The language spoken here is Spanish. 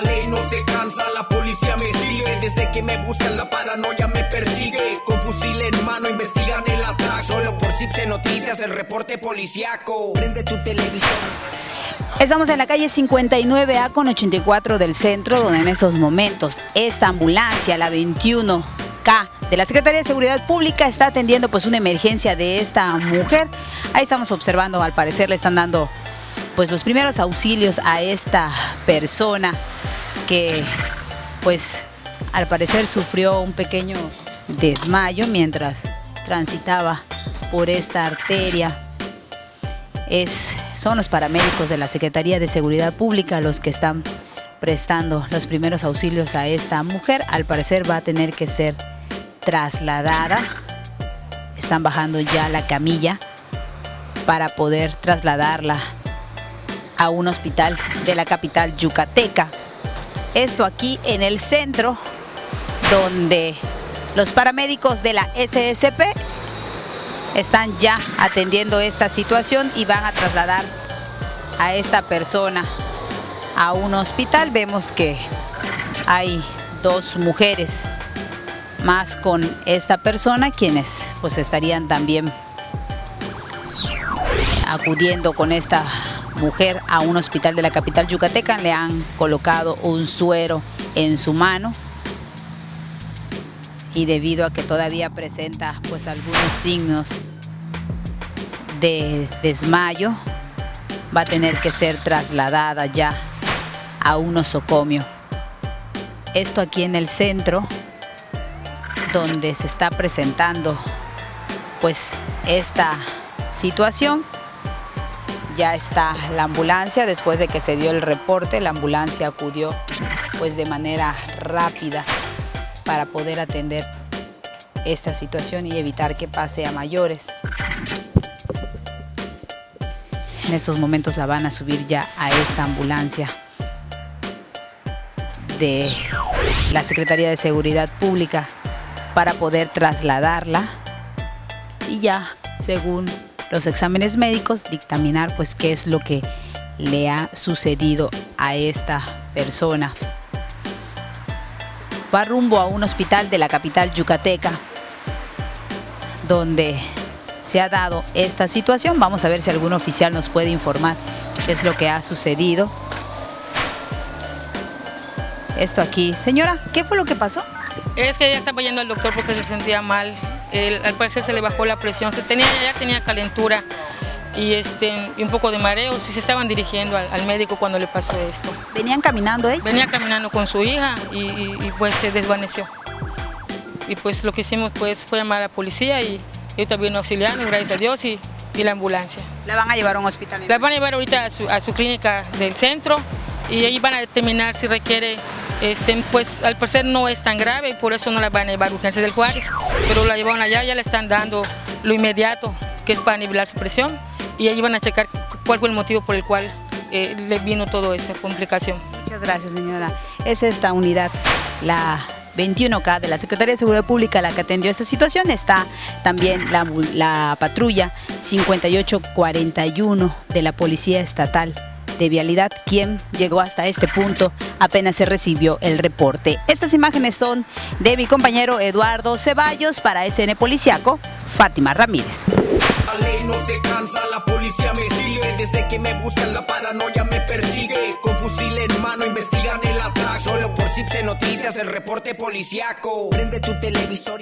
Ley no se cansa, la policía me sigue. Desde que me buscan, la paranoia me persigue. Con fusil en mano investigan el. Solo por Cipse Noticias, el reporte policiaco. Prende tu televisor. Estamos en la calle 59A con 84 del centro, donde en estos momentos esta ambulancia, la 21K de la Secretaría de Seguridad Pública, está atendiendo pues una emergencia de esta mujer. Ahí estamos observando, al parecer le están dando pues los primeros auxilios a esta persona que pues al parecer sufrió un pequeño desmayo mientras transitaba por esta arteria. Es, son los paramédicos de la Secretaría de Seguridad Pública los que están prestando los primeros auxilios a esta mujer. Al parecer va a tener que ser trasladada. Están bajando ya la camilla para poder trasladarla a un hospital de la capital yucateca. Esto aquí en el centro, donde los paramédicos de la SSP están ya atendiendo esta situación y van a trasladar a esta persona a un hospital. Vemos que hay dos mujeres más con esta persona quienes pues estarían también acudiendo con esta mujer a un hospital de la capital yucateca. Le han colocado un suero en su mano y debido a que todavía presenta pues algunos signos de desmayo, va a tener que ser trasladada ya a un osocomio. Esto aquí en el centro, donde se está presentando pues esta situación ya está la ambulancia, después de que se dio el reporte, la ambulancia acudió pues de manera rápida para poder atender esta situación y evitar que pase a mayores. En estos momentos la van a subir ya a esta ambulancia de la Secretaría de Seguridad Pública para poder trasladarla y ya según los exámenes médicos, dictaminar pues qué es lo que le ha sucedido a esta persona. Va rumbo a un hospital de la capital yucateca, donde se ha dado esta situación. Vamos a ver si algún oficial nos puede informar qué es lo que ha sucedido. Esto aquí. Señora, ¿qué fue lo que pasó? Es que ella estaba yendo al doctor porque se sentía mal. Al parecer se le bajó la presión. Se tenía, ya tenía calentura y, este, y un poco de mareo. Sí, se estaban dirigiendo al, médico cuando le pasó esto. ¿Venían caminando eh? Venía caminando con su hija y, pues se desvaneció. Y pues lo que hicimos pues fue llamar a la policía y yo también auxiliando, gracias a Dios, y, y, la ambulancia. ¿La van a llevar a un hospital? La van a llevar ahorita a su, a su clínica del centro y ahí van a determinar si requiere este, pues al parecer no es tan grave, por eso no la van a llevar a urgencias del Juárez, pero la llevaron allá, ya le están dando lo inmediato, que es para nivelar su presión, y ahí van a checar cuál fue el motivo por el cual eh, le vino toda esa complicación. Muchas gracias, señora. Es esta unidad, la 21K de la Secretaría de Seguridad Pública la que atendió esta situación. Está también la patrulla 5841 de la Policía Estatal de Vialidad, quien llegó hasta este punto apenas se recibió el reporte. Estas imágenes son de mi compañero Eduardo Ceballos para SN Policiaco, Fátima Ramírez. La ley no se cansa, la policía me sigue. Desde que me buscan, la paranoia me persigue. Con fusil en mano investigan el ataque. Solo por Cipse Noticias, el reporte policiaco. Prende tu televisor.